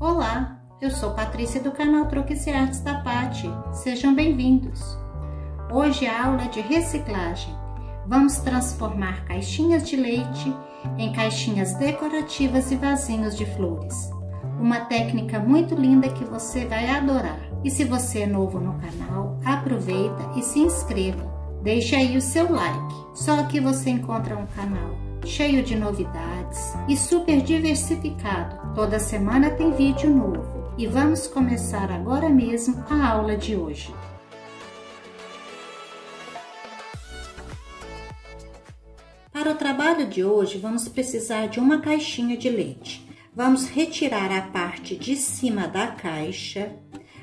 Olá, eu sou Patrícia do canal Troques e Artes da Pati. Sejam bem-vindos. Hoje a aula é de reciclagem. Vamos transformar caixinhas de leite em caixinhas decorativas e vasinhos de flores. Uma técnica muito linda que você vai adorar. E se você é novo no canal, aproveita e se inscreva. Deixe aí o seu like. Só aqui você encontra um canal cheio de novidades e super diversificado. Toda semana tem vídeo novo. E vamos começar agora mesmo a aula de hoje. Para o trabalho de hoje, vamos precisar de uma caixinha de leite. Vamos retirar a parte de cima da caixa,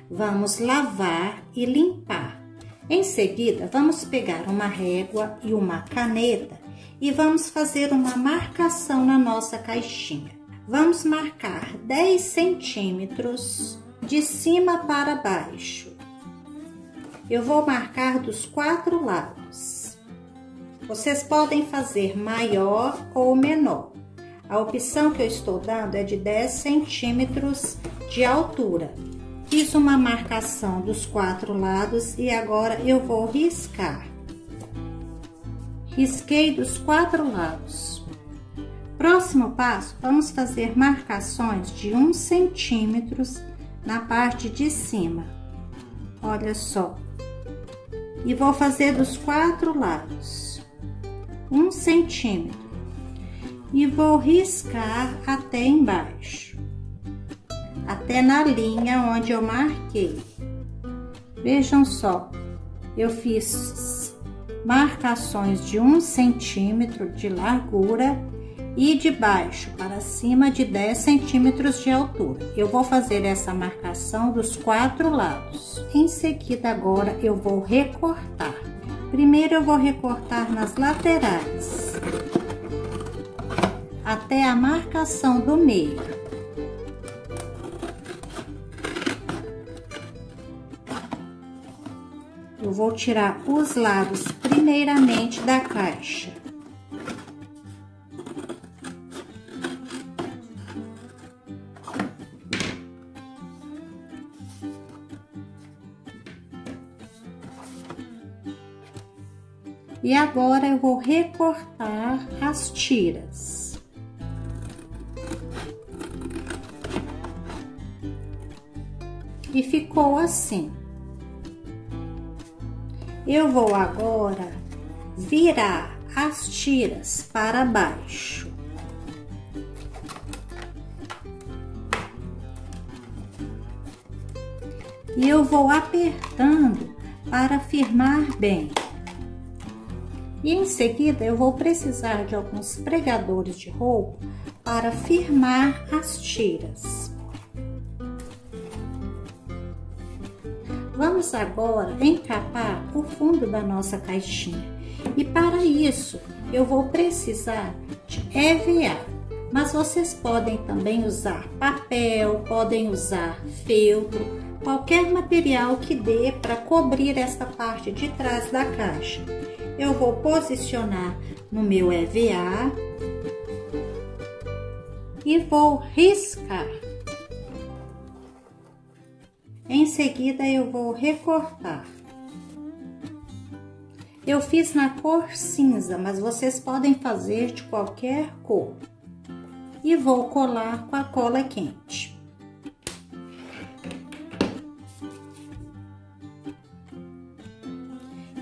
vamos lavar e limpar. Em seguida, vamos pegar uma régua e uma caneta e vamos fazer uma marcação na nossa caixinha. Vamos marcar 10 centímetros de cima para baixo. Eu vou marcar dos quatro lados. Vocês podem fazer maior ou menor. A opção que eu estou dando é de 10 centímetros de altura. Fiz uma marcação dos quatro lados e agora eu vou riscar. Risquei dos quatro lados. Próximo passo, vamos fazer marcações de um centímetros na parte de cima. Olha só. E vou fazer dos quatro lados. Um centímetro. E vou riscar até embaixo. Até na linha onde eu marquei. Vejam só. Eu fiz marcações de um centímetro de largura e de baixo para cima de 10 centímetros de altura. Eu vou fazer essa marcação dos quatro lados. Em seguida, agora eu vou recortar. Primeiro eu vou recortar nas laterais até a marcação do meio. eu vou tirar os lados primeiramente da caixa. E agora eu vou recortar as tiras. E ficou assim. Eu vou agora virar as tiras para baixo. E eu vou apertando para firmar bem. E em seguida eu vou precisar de alguns pregadores de roupa para firmar as tiras. Vamos agora encapar o fundo da nossa caixinha. E para isso, eu vou precisar de EVA. Mas vocês podem também usar papel, podem usar feltro, qualquer material que dê para cobrir esta parte de trás da caixa. Eu vou posicionar no meu EVA e vou riscar. Em seguida, eu vou recortar. Eu fiz na cor cinza, mas vocês podem fazer de qualquer cor. E vou colar com a cola quente.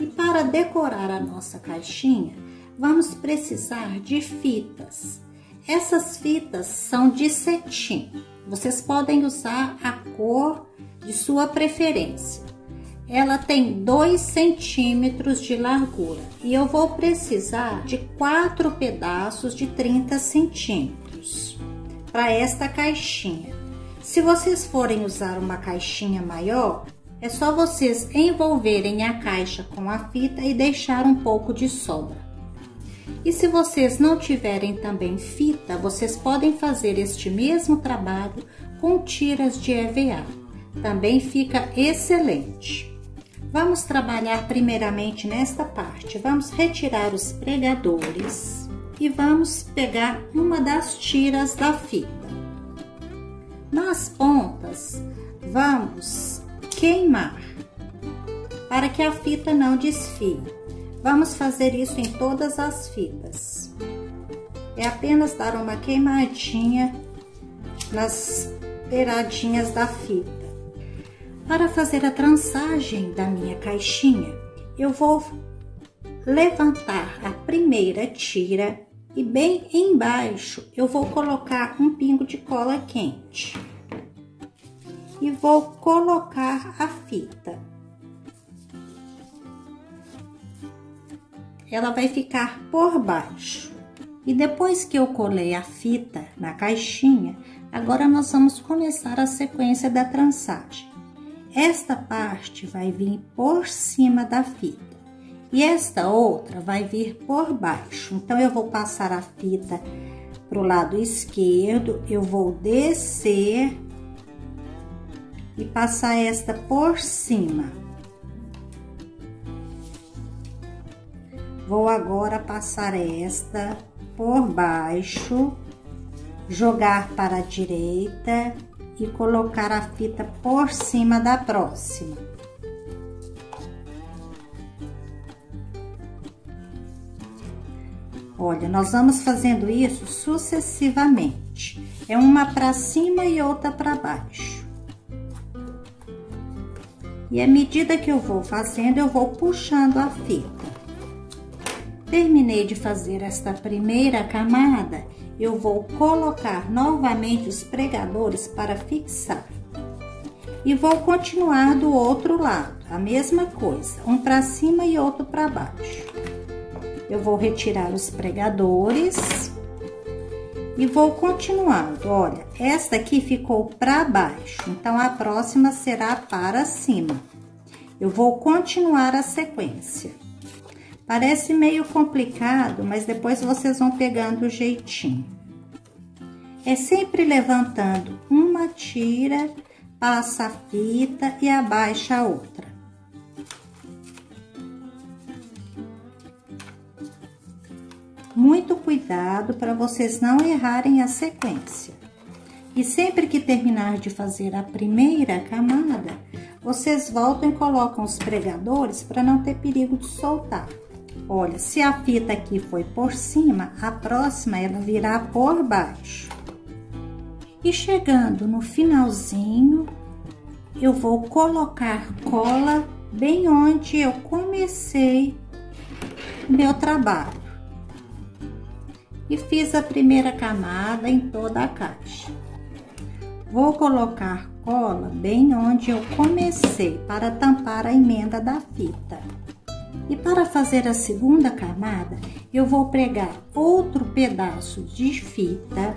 E para decorar a nossa caixinha, vamos precisar de fitas. Essas fitas são de cetim. Vocês podem usar a cor de sua preferência. Ela tem 2 centímetros de largura e eu vou precisar de quatro pedaços de 30 centímetros para esta caixinha. Se vocês forem usar uma caixinha maior, é só vocês envolverem a caixa com a fita e deixar um pouco de sobra. E se vocês não tiverem também fita, vocês podem fazer este mesmo trabalho com tiras de EVA também fica excelente. Vamos trabalhar primeiramente nesta parte. Vamos retirar os pregadores e vamos pegar uma das tiras da fita. Nas pontas, vamos queimar para que a fita não desfie. Vamos fazer isso em todas as fitas. É apenas dar uma queimadinha nas beiradinhas da fita. Para fazer a trançagem da minha caixinha, eu vou levantar a primeira tira e bem embaixo eu vou colocar um pingo de cola quente. E vou colocar a fita. Ela vai ficar por baixo. E depois que eu colei a fita na caixinha, agora nós vamos começar a sequência da trançagem. Esta parte vai vir por cima da fita e esta outra vai vir por baixo. Então, eu vou passar a fita para o lado esquerdo, eu vou descer e passar esta por cima. Vou agora passar esta por baixo, jogar para a direita e colocar a fita por cima da próxima. Olha, nós vamos fazendo isso sucessivamente. É uma para cima e outra para baixo. E à medida que eu vou fazendo, eu vou puxando a fita. Terminei de fazer esta primeira camada, eu vou colocar novamente os pregadores para fixar. E vou continuar do outro lado, a mesma coisa, um para cima e outro para baixo. Eu vou retirar os pregadores e vou continuando. Olha, esta aqui ficou para baixo, então a próxima será para cima. Eu vou continuar a sequência. Parece meio complicado, mas depois vocês vão pegando o jeitinho. É sempre levantando uma tira, passa a fita e abaixa a outra. Muito cuidado para vocês não errarem a sequência. E sempre que terminar de fazer a primeira camada, vocês voltam e colocam os pregadores para não ter perigo de soltar. Olha, se a fita aqui foi por cima, a próxima ela virá por baixo. E chegando no finalzinho, eu vou colocar cola bem onde eu comecei meu trabalho. E fiz a primeira camada em toda a caixa. Vou colocar cola bem onde eu comecei para tampar a emenda da fita. E para fazer a segunda camada, eu vou pregar outro pedaço de fita.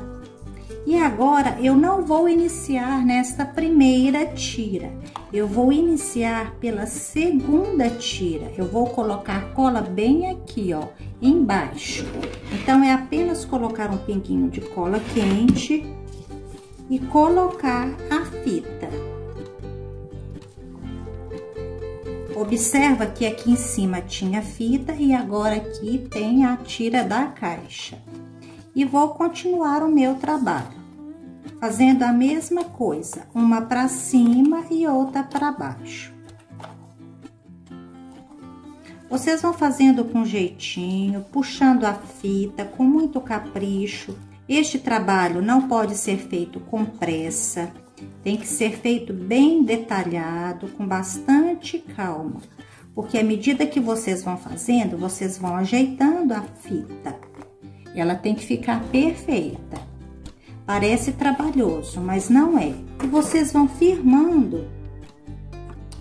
E agora eu não vou iniciar nesta primeira tira, eu vou iniciar pela segunda tira. Eu vou colocar cola bem aqui, ó, embaixo. Então é apenas colocar um pinguinho de cola quente e colocar a fita. Observa que aqui em cima tinha fita e agora aqui tem a tira da caixa. E vou continuar o meu trabalho, fazendo a mesma coisa, uma para cima e outra para baixo. Vocês vão fazendo com jeitinho, puxando a fita com muito capricho. Este trabalho não pode ser feito com pressa, tem que ser feito bem detalhado, com bastante calma, porque à medida que vocês vão fazendo, vocês vão ajeitando a fita. Ela tem que ficar perfeita. Parece trabalhoso, mas não é. E vocês vão firmando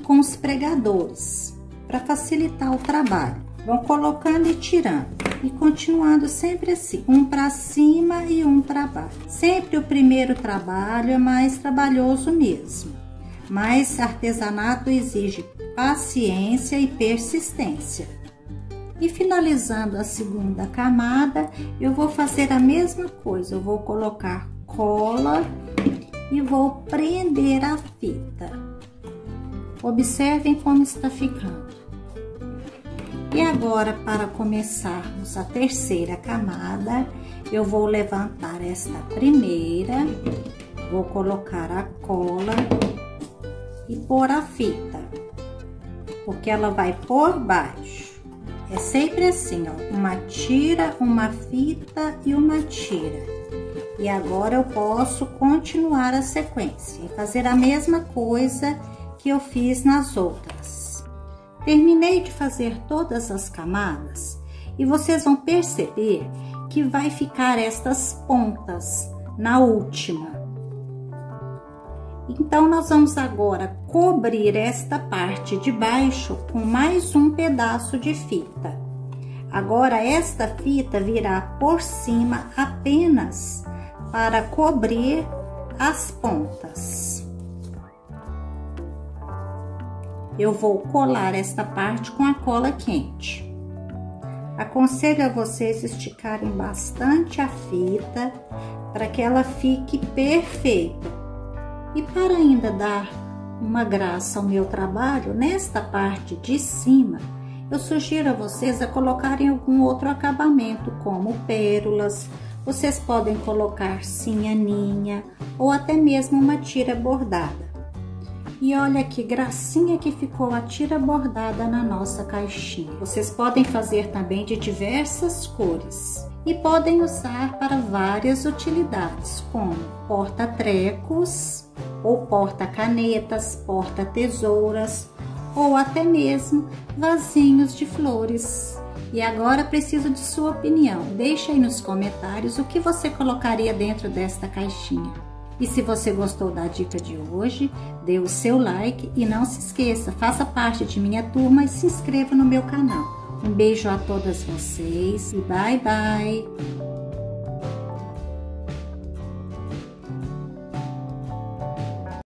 com os pregadores para facilitar o trabalho. Vão colocando e tirando e continuando sempre assim, um para cima e um para baixo. Sempre o primeiro trabalho é mais trabalhoso mesmo, mas artesanato exige paciência e persistência. E finalizando a segunda camada, eu vou fazer a mesma coisa, eu vou colocar cola e vou prender a fita. Observem como está ficando. E agora, para começarmos a terceira camada, eu vou levantar esta primeira Vou colocar a cola e pôr a fita, porque ela vai por baixo. É sempre assim, ó, uma tira, uma fita e uma tira. E agora eu posso continuar a sequência e fazer a mesma coisa que eu fiz nas outras. Terminei de fazer todas as camadas e vocês vão perceber que vai ficar estas pontas na última. Então, nós vamos agora cobrir esta parte de baixo com mais um pedaço de fita. Agora, esta fita virá por cima apenas para cobrir as pontas. Eu vou colar esta parte com a cola quente. Aconselho a vocês esticarem bastante a fita para que ela fique perfeita. E para ainda dar uma graça ao meu trabalho, nesta parte de cima, eu sugiro a vocês a colocarem algum outro acabamento, como pérolas, vocês podem colocar sinhaninha ou até mesmo uma tira bordada. E olha que gracinha que ficou a tira bordada na nossa caixinha. Vocês podem fazer também de diversas cores e podem usar para várias utilidades, como porta-trecos ou porta-canetas, porta-tesouras ou até mesmo vasinhos de flores. E agora preciso de sua opinião. Deixe aí nos comentários o que você colocaria dentro desta caixinha. E se você gostou da dica de hoje, dê o seu like e não se esqueça, faça parte de minha turma e se inscreva no meu canal. Um beijo a todas vocês e bye bye!